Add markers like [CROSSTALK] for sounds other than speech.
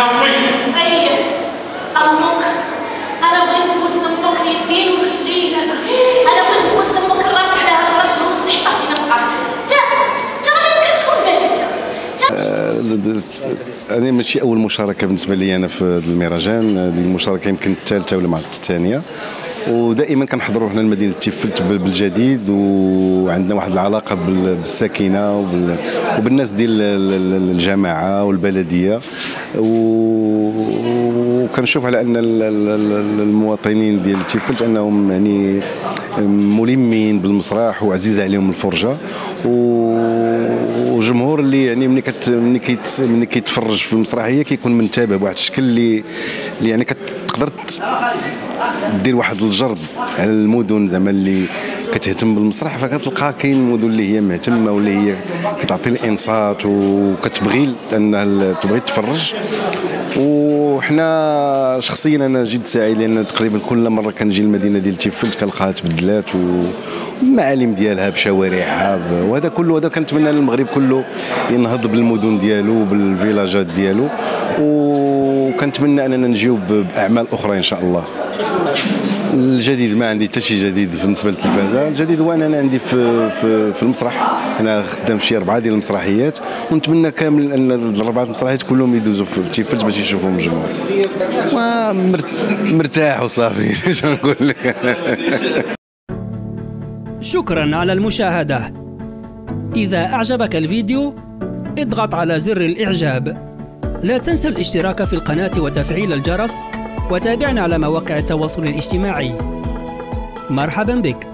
سميتها امي اي أمك. أنا بغيت نبوس أمك اليدين والرجلين أنا بغيت نبوس أمك الراس على هذا الرجل فينا في باش انت أنا ماشي أول مشاركة بالنسبة لي أنا في المهرجان هذه المشاركة يمكن الثالثة ولا مع الثانية. ودائما كنحضروا هنا لمدينة تيفلت بال- بالجديد وعندنا واحد العلاقة بال- بالساكنة وبال- وبالناس ديال ال- ال- الجماعه والبلدية. وكنشوف على أن ال- ال- ال- المواطنين ديال تيفلت أنهم يعني ملمين بالمسرح وعزيز عليهم الفرجة. وجمهور اللي يعني ملي كت ملي كيت ملي كيتفرج في المسرحيه كيكون منتبه بواحد الشكل اللي يعني كتقدر ت- دير واحد الجرد على المدن زعما اللي كتهتم بالمسرح فكتلقى كاين مدن اللي هي مهتمة واللي هي كتعطي الإنصات وكتبغي انها تبغي تفرج. وحنا شخصيا أنا جد سعيد لأن تقريبا كل مرة كنجي المدينة ديال تيفلت كنلقاها تبدلات والمعالم ديالها بشوارعها وهذا كله هذا كنتمنى للمغرب كله ينهض بالمدن ديالو بالفيلاجات ديالو. وكنتمنى أننا نجيو بأعمال أخرى إن شاء الله. الجديد ما عندي حتى شي جديد بالنسبة للتلفازة. الجديد هو أنا عندي في في, في المسرح. أنا خدام في شي أربعة ديال المسرحيات. ونتمنى كامل أن الأربعة المسرحيات كلهم يدوزوا في تيفلت باش يشوفوهم الجمهور مرتاح وصافي. [LAUGHS] شنو نقول لك؟ شكرا على المشاهدة. إذا أعجبك الفيديو اضغط على زر الإعجاب. لا تنسى الاشتراك في القناة وتفعيل الجرس. وتابعنا على مواقع التواصل الاجتماعي. مرحبا بك.